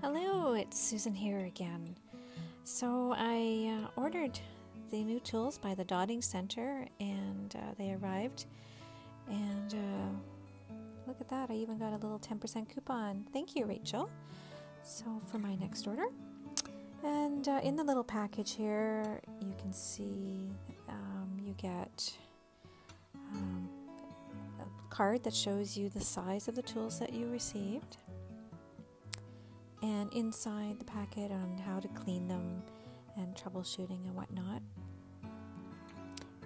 Hello, it's Susan here again. So I uh, ordered the new tools by the Dotting Center and uh, they arrived. And uh, look at that, I even got a little 10% coupon. Thank you, Rachel. So for my next order. And uh, in the little package here, you can see um, you get um, a card that shows you the size of the tools that you received and inside the packet on how to clean them and troubleshooting and whatnot.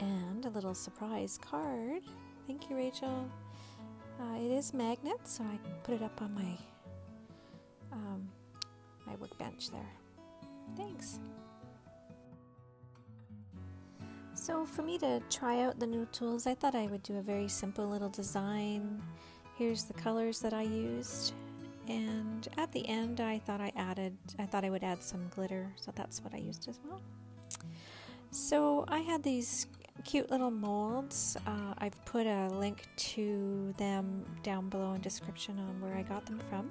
And a little surprise card. Thank you, Rachel. Uh, it is magnet, so I can put it up on my um, my workbench there. Thanks. So for me to try out the new tools, I thought I would do a very simple little design. Here's the colors that I used and at the end I thought I added I thought I would add some glitter so that's what I used as well. So I had these cute little molds. Uh, I've put a link to them down below in description on where I got them from.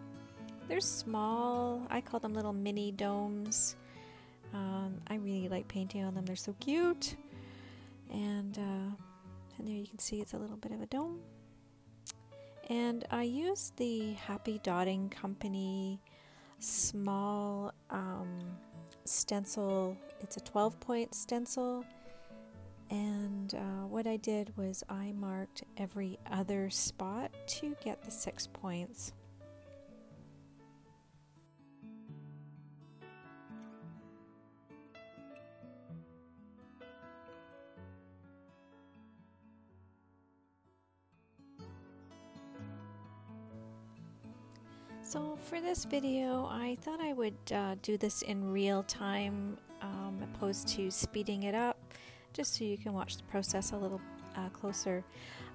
They're small. I call them little mini domes. Um, I really like painting on them. They're so cute. And uh, and there you can see it's a little bit of a dome and I used the Happy Dotting Company small um, stencil. It's a 12 point stencil. And uh, what I did was I marked every other spot to get the six points. So for this video, I thought I would uh, do this in real time um, opposed to speeding it up, just so you can watch the process a little uh, closer.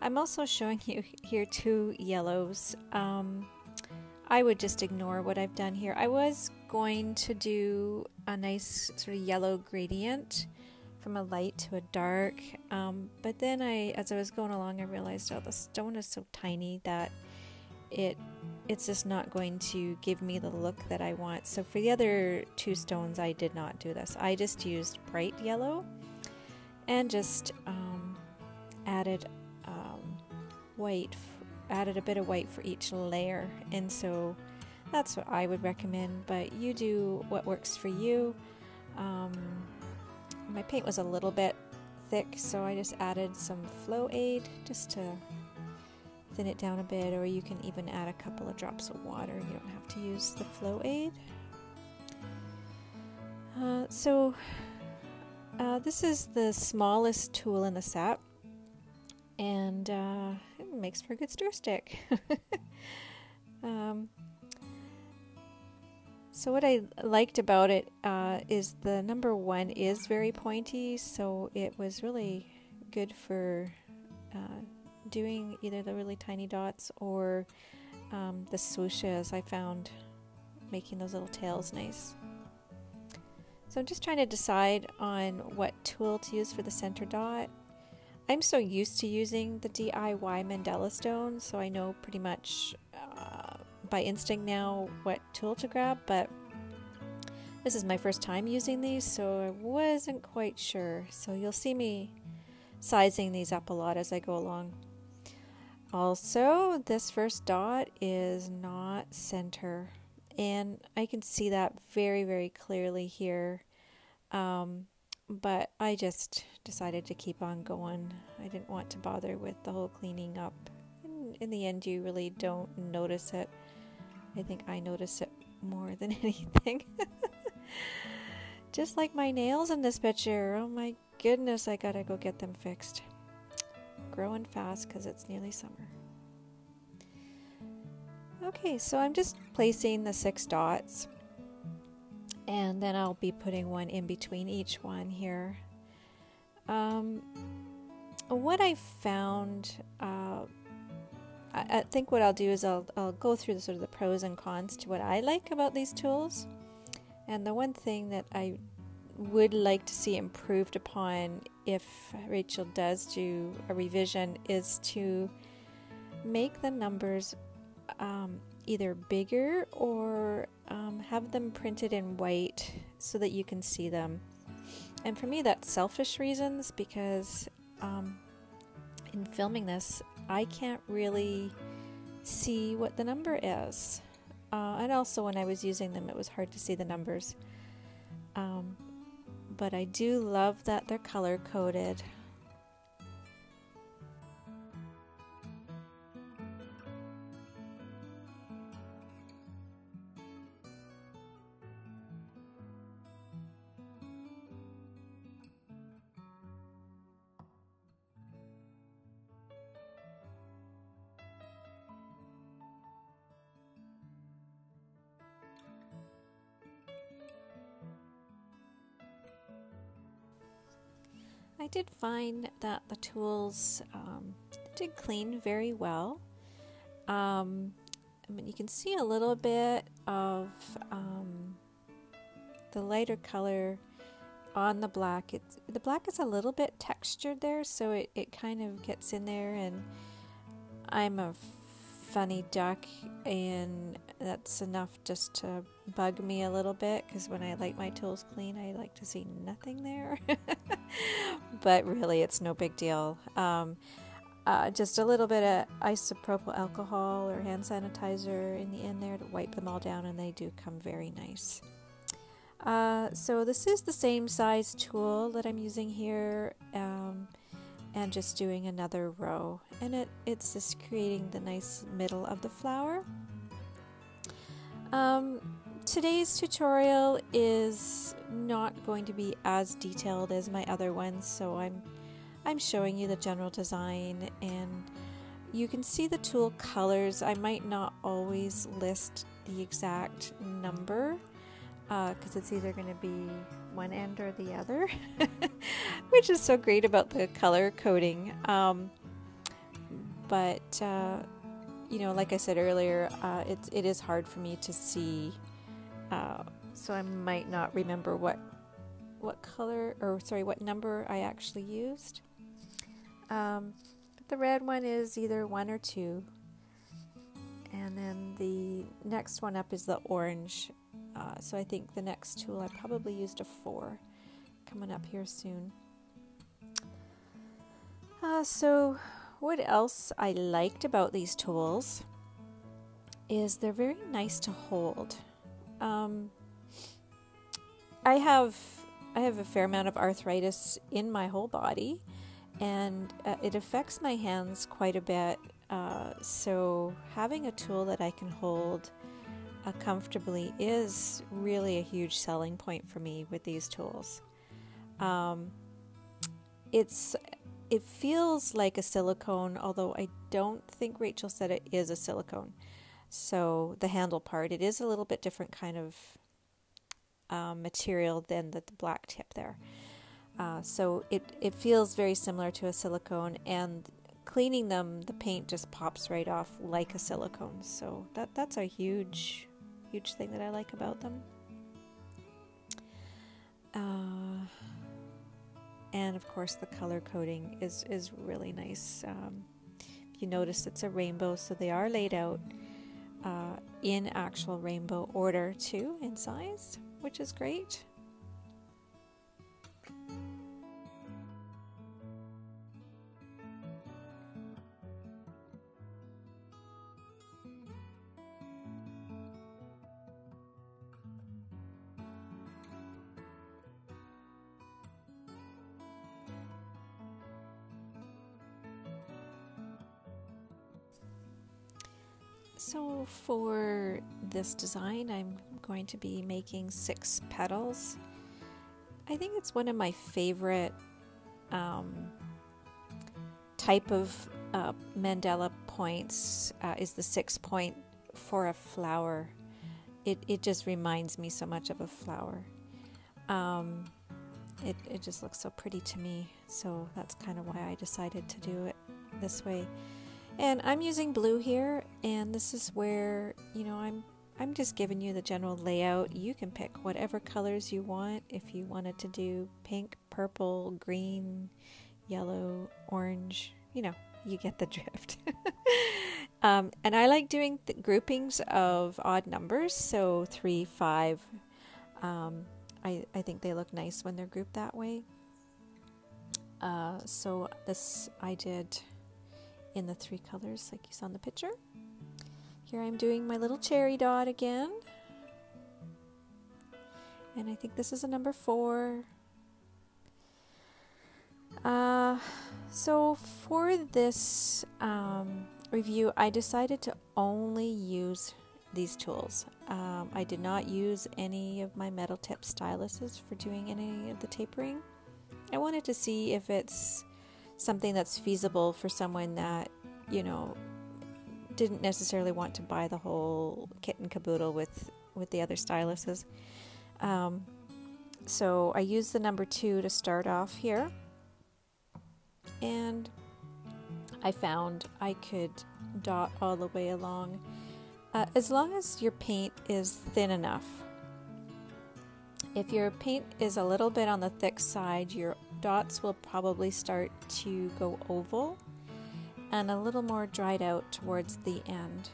I'm also showing you here two yellows. Um, I would just ignore what I've done here. I was going to do a nice sort of yellow gradient from a light to a dark, um, but then I, as I was going along, I realized, oh, the stone is so tiny that it it's just not going to give me the look that I want. So for the other two stones, I did not do this. I just used bright yellow and just um, added um, white, added a bit of white for each layer. And so that's what I would recommend, but you do what works for you. Um, my paint was a little bit thick, so I just added some flow aid just to thin it down a bit, or you can even add a couple of drops of water. You don't have to use the flow aid. Uh, so uh, this is the smallest tool in the set, and uh, it makes for a good stir stick. um, so what I liked about it uh, is the number one is very pointy, so it was really good for uh, doing either the really tiny dots or um, the swooshes. I found making those little tails nice. So I'm just trying to decide on what tool to use for the center dot. I'm so used to using the DIY Mandala stone, so I know pretty much uh, by instinct now what tool to grab, but this is my first time using these, so I wasn't quite sure. So you'll see me sizing these up a lot as I go along. Also, this first dot is not center, and I can see that very, very clearly here. Um, but I just decided to keep on going. I didn't want to bother with the whole cleaning up. In, in the end, you really don't notice it. I think I notice it more than anything. just like my nails in this picture. Oh my goodness, I gotta go get them fixed growing fast because it's nearly summer. Okay, so I'm just placing the six dots and then I'll be putting one in between each one here. Um, what I found, uh, I, I, think what I'll do is I'll, I'll go through the sort of the pros and cons to what I like about these tools. And the one thing that I would like to see improved upon if Rachel does do a revision is to make the numbers um, either bigger or um, have them printed in white so that you can see them. And for me, that's selfish reasons because um, in filming this, I can't really see what the number is. Uh, and also, when I was using them, it was hard to see the numbers. Um, but I do love that they're color coded. I did find that the tools um, did clean very well. Um, I mean, you can see a little bit of um, the lighter color on the black. It's, the black is a little bit textured there, so it, it kind of gets in there. And I'm a funny duck, and that's enough just to bug me a little bit because when I like my tools clean, I like to see nothing there. but really, it's no big deal. Um, uh, just a little bit of isopropyl alcohol or hand sanitizer in the end there to wipe them all down, and they do come very nice. Uh, so this is the same size tool that I'm using here. Um, and just doing another row. And it it's just creating the nice middle of the flower. Um, today's tutorial is not going to be as detailed as my other ones so I'm I'm showing you the general design and you can see the tool colors. I might not always list the exact number because uh, it's either going to be one end or the other, which is so great about the color coding. Um, but uh, you know, like I said earlier, uh, it it is hard for me to see, uh, so I might not remember what what color or sorry what number I actually used. Um, the red one is either one or two, and then the next one up is the orange uh, so I think the next tool I probably used a 4 coming up here soon. Uh, so what else I liked about these tools is they're very nice to hold. Um, I have I have a fair amount of arthritis in my whole body, and uh, it affects my hands quite a bit. Uh, so having a tool that I can hold uh, comfortably is really a huge selling point for me with these tools. Um, it's it feels like a silicone, although I don't think Rachel said it is a silicone. So the handle part, it is a little bit different kind of um, material than the, the, black tip there. Uh, so it, it feels very similar to a silicone, and cleaning them, the paint just pops right off like a silicone. So that that's a huge huge thing that I like about them. Uh, and of course, the color coding is, is really nice. Um, if you notice, it's a rainbow, so they are laid out uh, in actual rainbow order too, in size, which is great. So for this design, I'm going to be making six petals. I think it's one of my favorite um, type of uh, mandala points uh, is the six point for a flower. It, it just reminds me so much of a flower. Um, it, it just looks so pretty to me. So that's kind of why I decided to do it this way. And I'm using blue here, and this is where, you know, I'm I'm just giving you the general layout. You can pick whatever colors you want. If you wanted to do pink, purple, green, yellow, orange, you know, you get the drift. Um, and I like doing groupings of odd numbers, so three, five. Um, I, I think they look nice when they're grouped that way. Uh, so this I did in the three colors like you saw in the picture. Here I'm doing my little cherry dot again. And I think this is a number four. Uh, so for this um, review, I decided to only use these tools. Um, I did not use any of my metal tip styluses for doing any of the tapering. I wanted to see if it's something that's feasible for someone that, you know, didn't necessarily want to buy the whole kit and caboodle with, with the other styluses. Um, so I used the number two to start off here. And I found I could dot all the way along uh, as long as your paint is thin enough. If your paint is a little bit on the thick side, your dots will probably start to go oval and a little more dried out towards the end.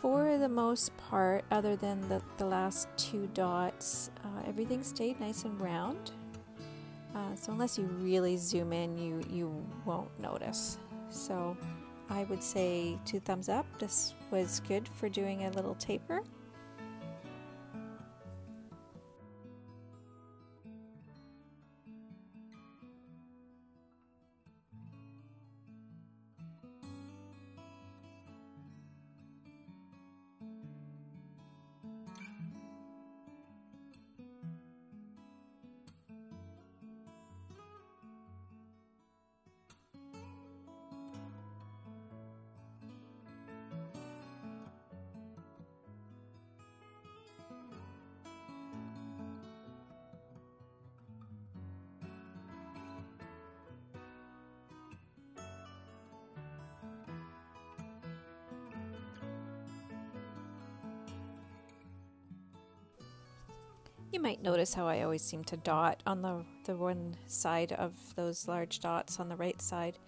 For the most part, other than the, the last two dots, uh, everything stayed nice and round. Uh, so unless you really zoom in, you, you won't notice. So I would say two thumbs up. This was good for doing a little taper. You might notice how I always seem to dot on the, the one side of those large dots on the right side.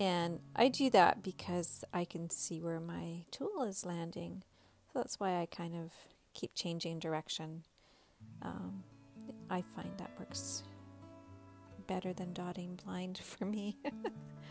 And I do that because I can see where my tool is landing. So that's why I kind of keep changing direction. Um, I find that works better than dotting blind for me.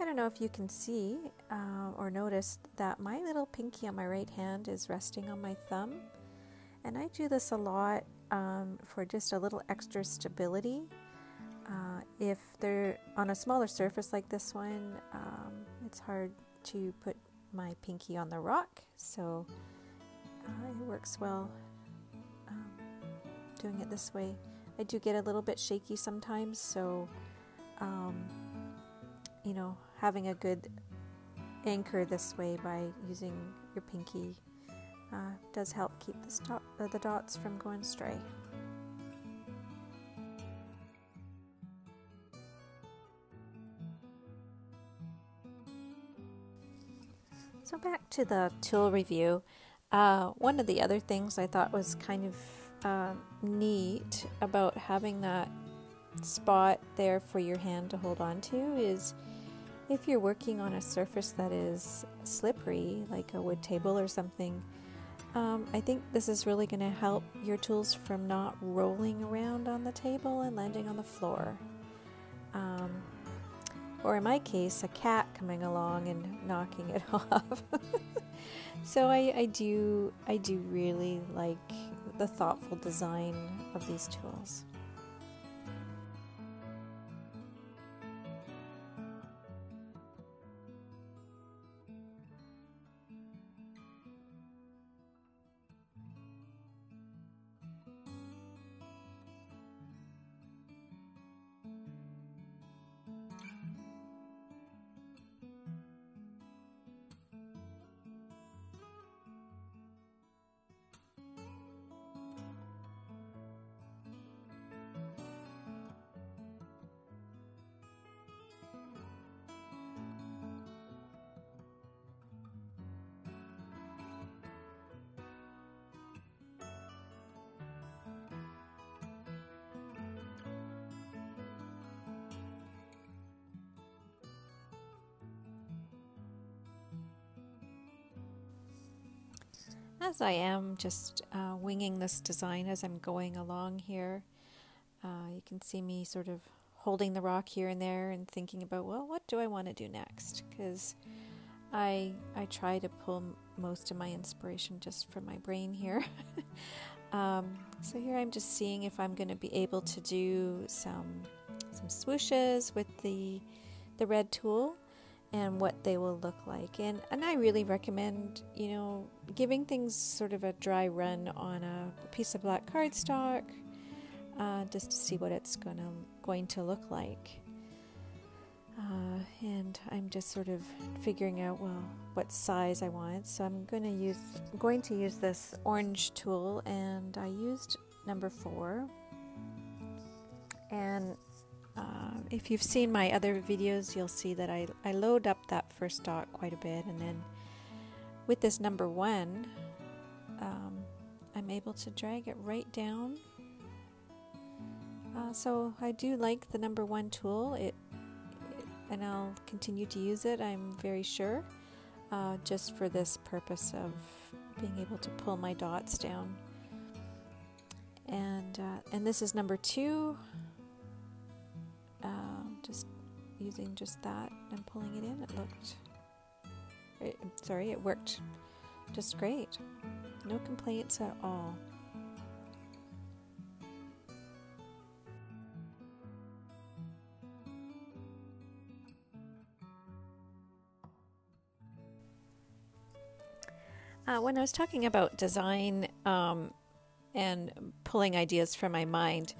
I don't know if you can see uh, or notice that my little pinky on my right hand is resting on my thumb. And I do this a lot um, for just a little extra stability. Uh, if they're on a smaller surface like this one, um, it's hard to put my pinky on the rock, so uh, it works well um, doing it this way. I do get a little bit shaky sometimes, so um, you know, having a good anchor this way by using your pinky uh, does help keep the, stop, uh, the dots from going stray. So back to the tool review. Uh, one of the other things I thought was kind of uh, neat about having that spot there for your hand to hold on to is if you're working on a surface that is slippery, like a wood table or something, um, I think this is really going to help your tools from not rolling around on the table and landing on the floor. Um, or in my case, a cat coming along and knocking it off. so I, I do I do really like the thoughtful design of these tools. As I am just uh, winging this design as I'm going along here, uh, you can see me sort of holding the rock here and there and thinking about, well, what do I want to do next? Because I I try to pull most of my inspiration just from my brain here. um, so here I'm just seeing if I'm going to be able to do some some swooshes with the the red tool and what they will look like. And and I really recommend, you know, giving things sort of a dry run on a piece of black cardstock, uh, just to see what it's gonna going to look like. Uh, and I'm just sort of figuring out well what size I want. So I'm going to use I'm going to use this orange tool, and I used number four. And uh, if you've seen my other videos, you'll see that I, I load up that first dot quite a bit, and then with this number one, um, I'm able to drag it right down. Uh, so I do like the number one tool, it, it, and I'll continue to use it. I'm very sure, uh, just for this purpose of being able to pull my dots down. And uh, and this is number two just using just that and pulling it in, it looked, it, sorry, it worked just great. No complaints at all. Uh, when I was talking about design um, and pulling ideas from my mind,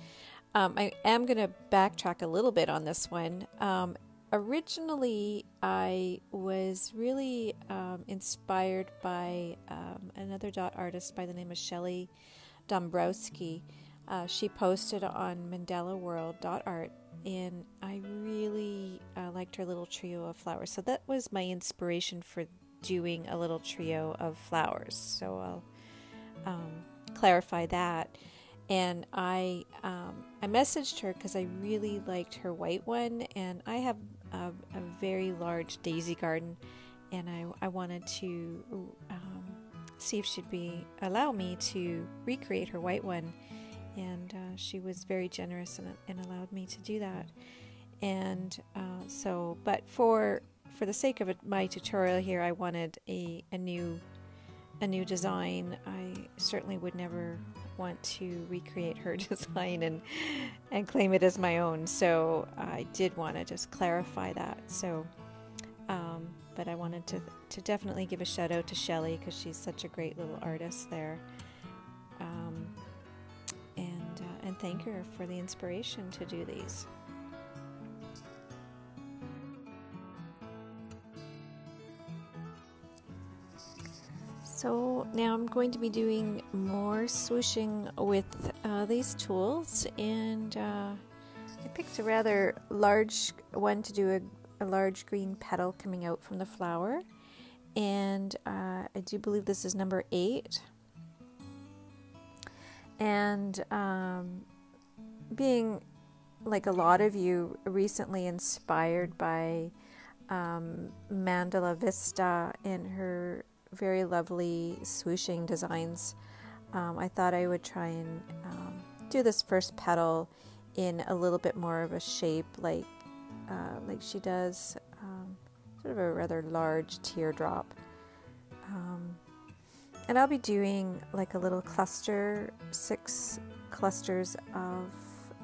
um, I am going to backtrack a little bit on this one. Um, originally, I was really um, inspired by um, another dot artist by the name of Shelley Dombrowski. Uh, she posted on Mandala World dot art, and I really uh, liked her little trio of flowers. So that was my inspiration for doing a little trio of flowers. So I'll um, clarify that and I um, I messaged her because I really liked her white one, and I have a, a very large daisy garden, and I, I wanted to um, see if she'd be allow me to recreate her white one, and uh, she was very generous and, and, allowed me to do that, and uh, so but for for the sake of my tutorial here, I wanted a, a new a new design. I certainly would never want to recreate her design and and claim it as my own. So I did want to just clarify that. So, um, but I wanted to to definitely give a shout out to Shelly because she's such a great little artist there. Um, and uh, and thank her for the inspiration to do these. So now I'm going to be doing more swooshing with uh, these tools and uh, I picked a rather large one to do a, a, large green petal coming out from the flower and uh, I do believe this is number eight. And um, being like a lot of you recently inspired by um, Mandala Vista and her very lovely swooshing designs, um, I thought I would try and um, do this first petal in a little bit more of a shape like uh, like she does, um, sort of a rather large teardrop. Um, and I'll be doing like a little cluster, six clusters of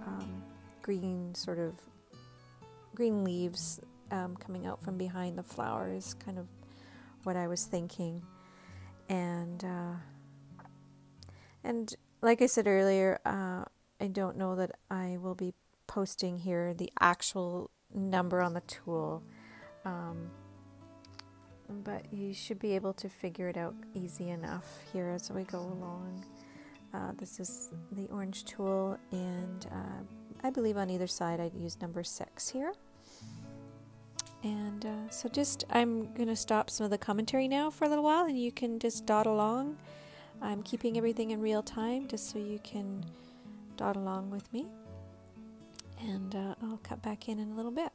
um, green sort of green leaves um, coming out from behind the flowers, kind of what I was thinking. And uh, and like I said earlier, uh, I don't know that I will be posting here the actual number on the tool. Um, but you should be able to figure it out easy enough here as we go along. Uh, this is the orange tool, and uh, I believe on either side I'd use number six here. And uh, so, just I'm going to stop some of the commentary now for a little while, and you can just dot along. I'm keeping everything in real time just so you can dot along with me. And uh, I'll cut back in in a little bit.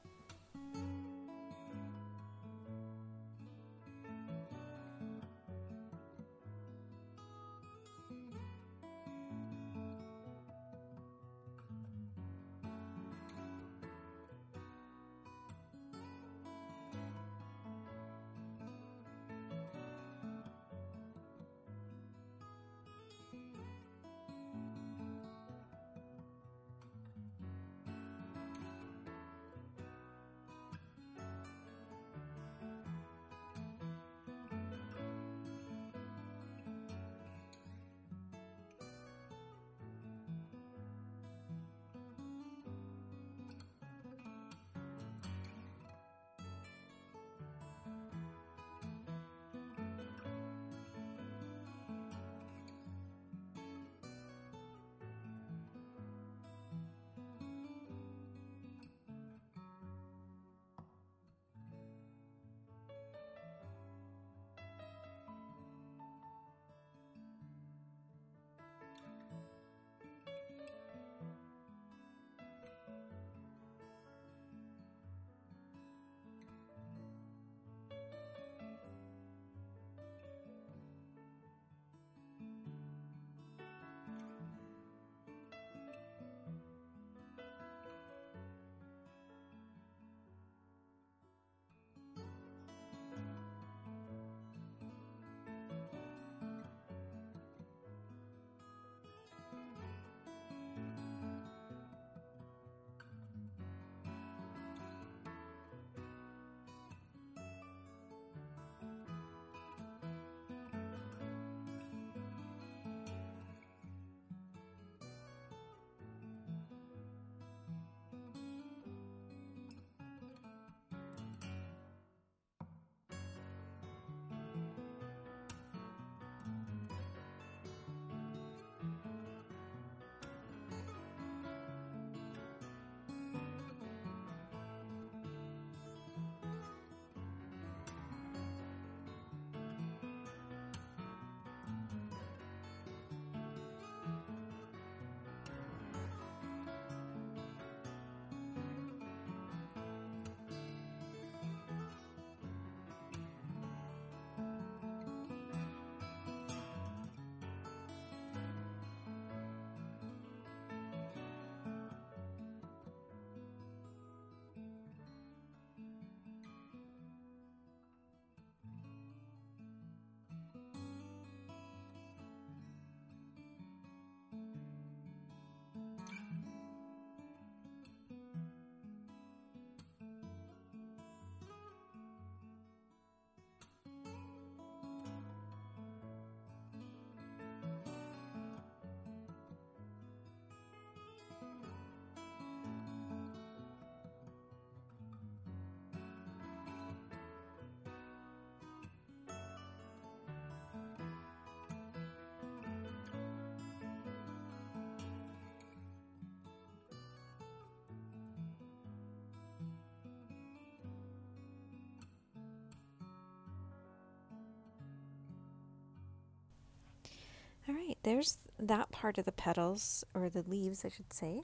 There's that part of the petals, or the leaves, I should say.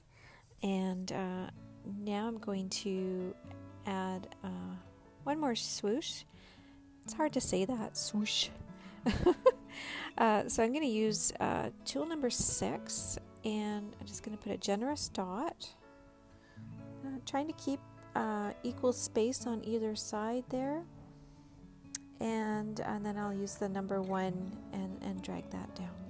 And uh, now I'm going to add uh, one more swoosh. It's hard to say that, swoosh. uh, so I'm going to use uh, tool number six, and I'm just going to put a generous dot. Uh, trying to keep uh, equal space on either side there. And, and then I'll use the number one and, and drag that down.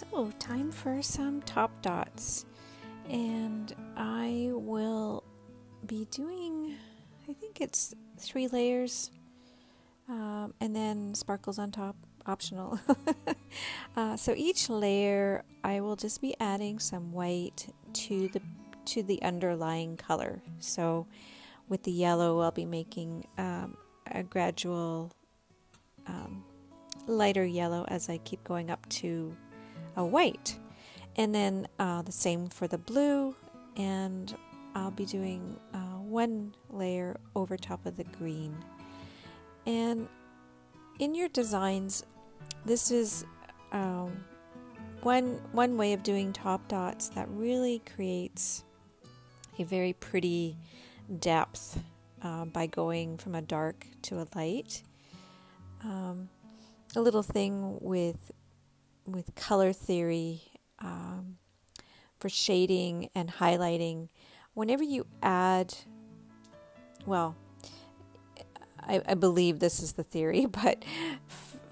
So, time for some top dots. And I will be doing, I think it's three layers, um, and then sparkles on top, optional. uh, so each layer, I will just be adding some white to the to the underlying color. So with the yellow, I'll be making um, a gradual um, lighter yellow as I keep going up to a white. And then uh, the same for the blue, and I'll be doing uh, one layer over top of the green. And in your designs, this is um, one one way of doing top dots that really creates a very pretty depth uh, by going from a dark to a light. Um, a little thing with with color theory um, for shading and highlighting, whenever you add, well, I, I believe this is the theory, but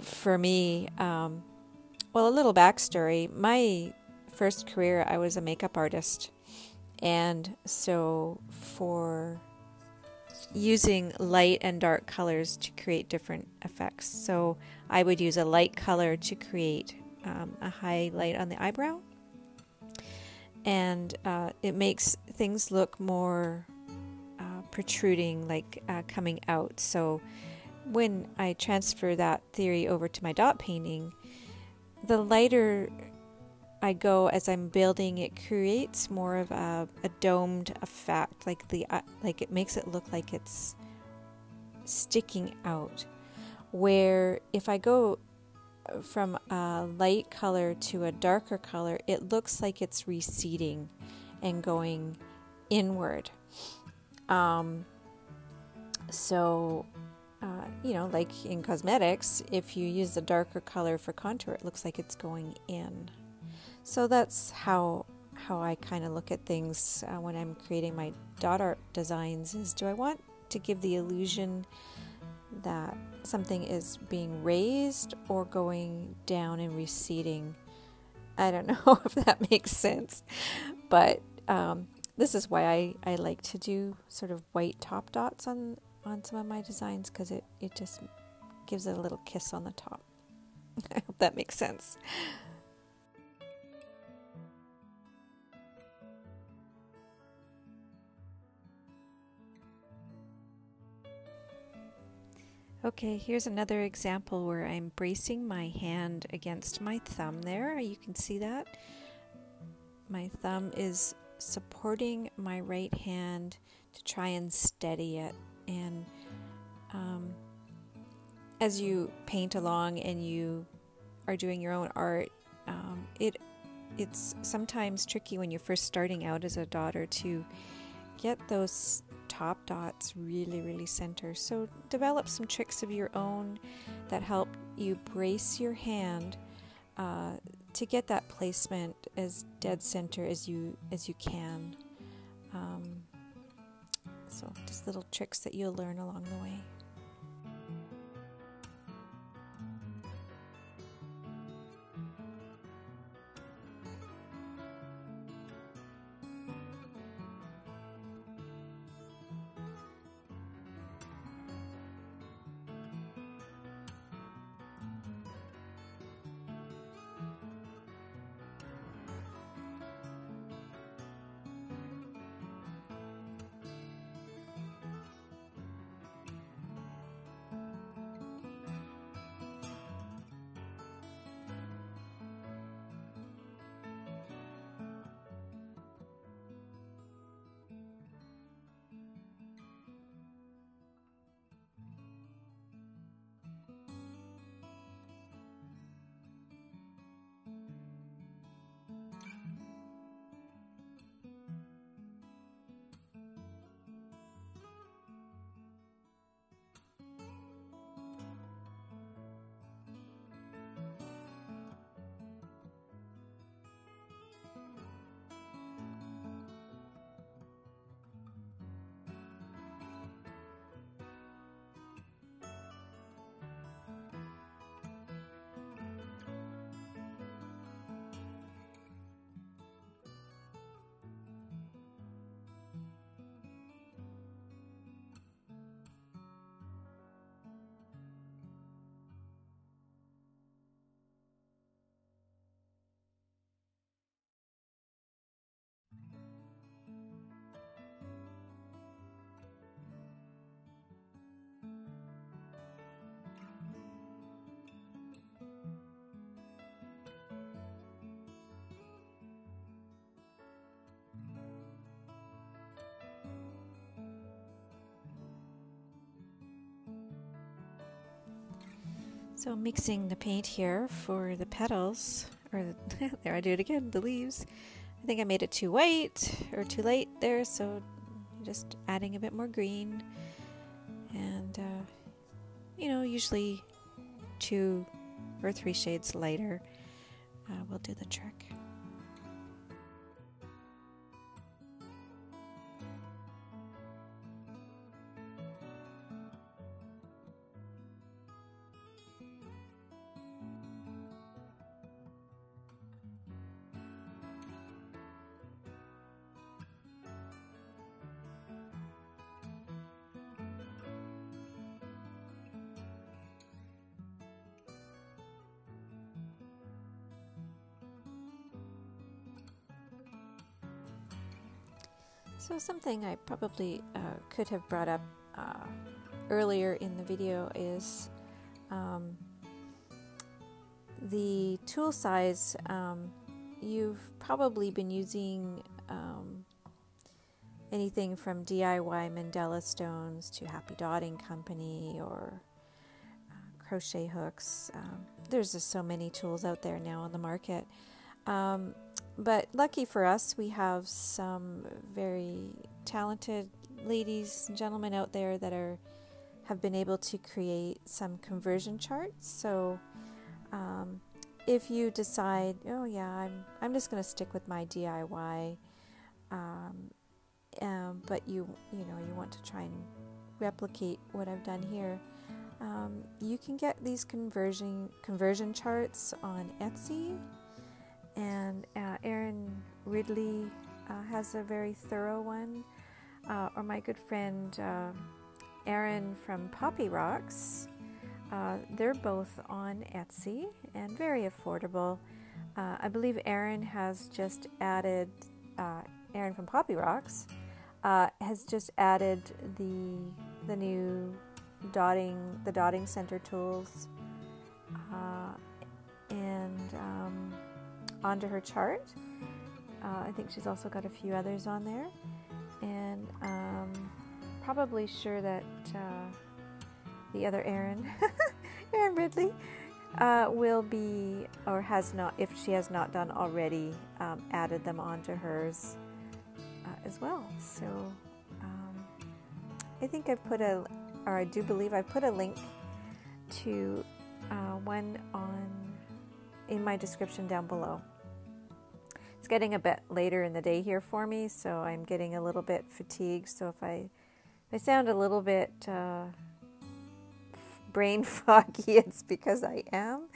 for me, um, well, a little backstory. My first career, I was a makeup artist. And so for using light and dark colors to create different effects. So I would use a light color to create um, a highlight on the eyebrow, and uh, it makes things look more uh, protruding, like uh, coming out. So when I transfer that theory over to my dot painting, the lighter I go as I'm building, it creates more of a, a domed effect, like the uh, like it makes it look like it's sticking out. Where if I go from a light color to a darker color, it looks like it's receding and going inward. Um, so, uh, you know, like in cosmetics, if you use a darker color for contour, it looks like it's going in. So that's how how I kind of look at things uh, when I'm creating my dot art designs. Is do I want to give the illusion that something is being raised or going down and receding? I don't know if that makes sense, but um, this is why I, I like to do sort of white top dots on, on some of my designs because it, it just gives it a little kiss on the top. I hope that makes sense. Okay, here's another example where I'm bracing my hand against my thumb there. You can see that. My thumb is supporting my right hand to try and steady it. And um, as you paint along and you are doing your own art, um, it it's sometimes tricky when you're first starting out as a dotter to get those top dots really, really center. So develop some tricks of your own that help you brace your hand uh, to get that placement as dead center as you as you can. Um, so just little tricks that you'll learn along the way. So mixing the paint here for the petals, or there I do it again, the leaves. I think I made it too white or too light there, so just adding a bit more green. And, uh, you know, usually two or three shades lighter uh, will do the trick. So something I probably uh, could have brought up uh, earlier in the video is um, the tool size. Um, you've probably been using um, anything from DIY Mandala stones to Happy Dotting Company or uh, crochet hooks. Um, there's just so many tools out there now on the market. But lucky for us, we have some very talented ladies and gentlemen out there that are have been able to create some conversion charts. So um, if you decide, oh yeah, I'm I'm just going to stick with my DIY, um, um, but you you know you want to try and replicate what I've done here, um, you can get these conversion conversion charts on Etsy, and uh, Erin Ridley uh, has a very thorough one, uh, or my good friend uh, Erin from Poppy Rocks. Uh, they're both on Etsy and very affordable. Uh, I believe Erin has just added, uh, Erin from Poppy Rocks uh, has just added the the new dotting the dotting center tools uh, and um, onto her chart. Uh, I think she's also got a few others on there, and um, probably sure that uh, the other Erin, Erin Ridley, uh, will be or has not, if she has not done already, um, added them onto hers uh, as well. So um, I think I've put a, or I do believe I've put a link to uh, one on in my description down below. It's getting a bit later in the day here for me, so I'm getting a little bit fatigued. So if I I sound a little bit uh, brain foggy, it's because I am.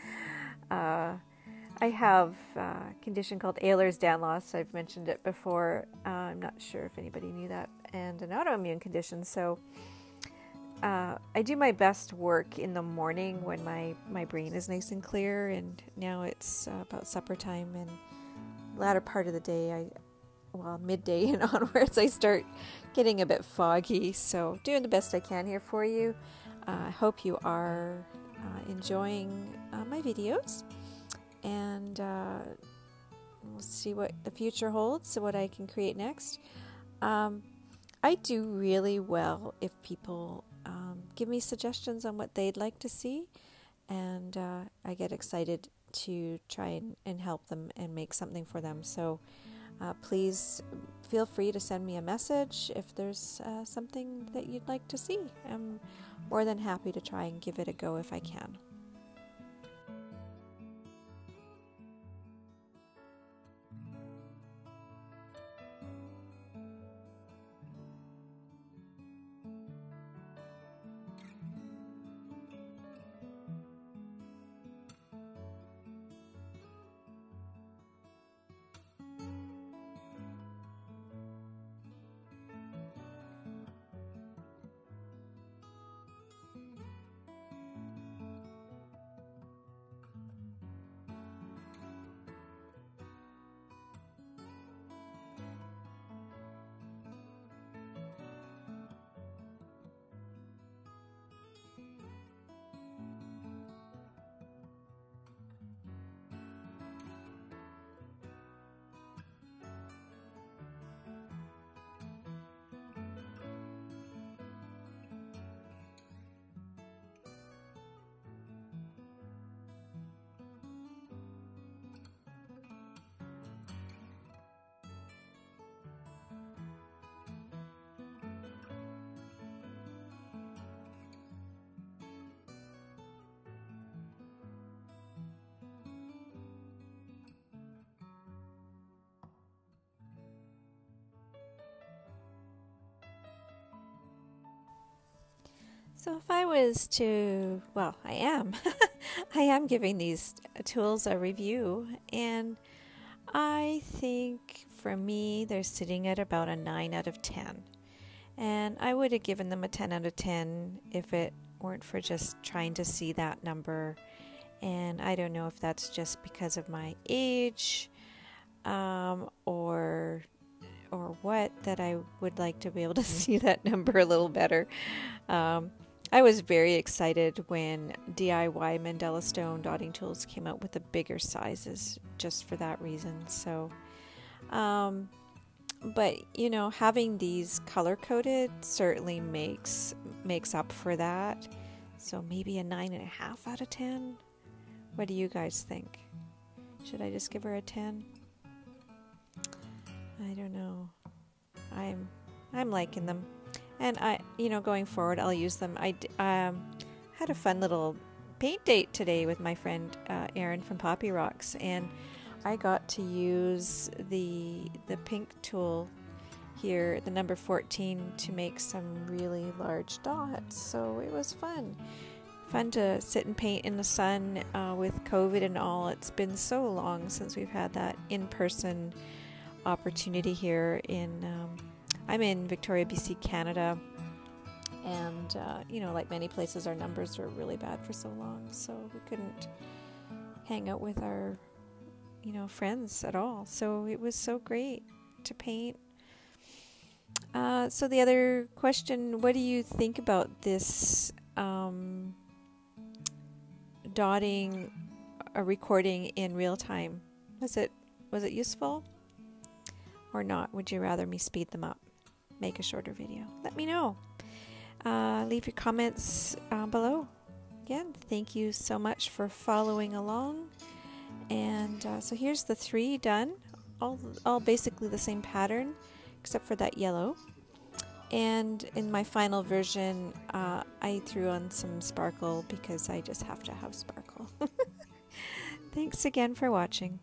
Uh, I have a condition called Ehlers-Danlos. I've mentioned it before. Uh, I'm not sure if anybody knew that, and an autoimmune condition. So uh, I do my best work in the morning when my, my brain is nice and clear. And now it's uh, about supper time, and latter part of the day, I well midday and onwards, I start getting a bit foggy. So doing the best I can here for you. Uh, I hope you are uh, enjoying uh, my videos and uh, we'll see what the future holds, so what I can create next. Um, I do really well if people um, give me suggestions on what they'd like to see, and uh, I get excited to try and, and, help them and make something for them. So uh, please feel free to send me a message if there's uh, something that you'd like to see. I'm more than happy to try and give it a go if I can. So, if I was to, well, I am, I am giving these tools a review, and I think for me, they're sitting at about a 9 out of 10. And I would have given them a 10 out of 10 if it weren't for just trying to see that number. And I don't know if that's just because of my age um, or or what that I would like to be able to see that number a little better. Um, I was very excited when DIY Mandala Stone dotting tools came out with the bigger sizes just for that reason. So, um, but you know, having these color coded certainly makes makes up for that. So maybe a nine and a half out of ten. What do you guys think? Should I just give her a ten? I don't know. I'm I'm liking them, and I you know going forward I'll use them. I um, had a fun little paint date today with my friend uh, Erin from Poppy Rocks, and I got to use the the pink tool here, the number 14, to make some really large dots. So it was fun. Fun to sit and paint in the sun uh, with COVID and all. It's been so long since we've had that in person opportunity here in. Um, I'm in Victoria, BC, Canada, and uh, you know, like many places, our numbers were really bad for so long, so we couldn't hang out with our, you know, friends at all. So it was so great to paint. Uh, so the other question: What do you think about this um, dotting a recording in real time? Was it was it useful? or not? Would you rather me speed them up? Make a shorter video? Let me know. Uh, leave your comments uh, below. Again, thank you so much for following along. And uh, so here's the three done, all, all basically the same pattern, except for that yellow. And in my final version, uh, I threw on some sparkle because I just have to have sparkle. Thanks again for watching.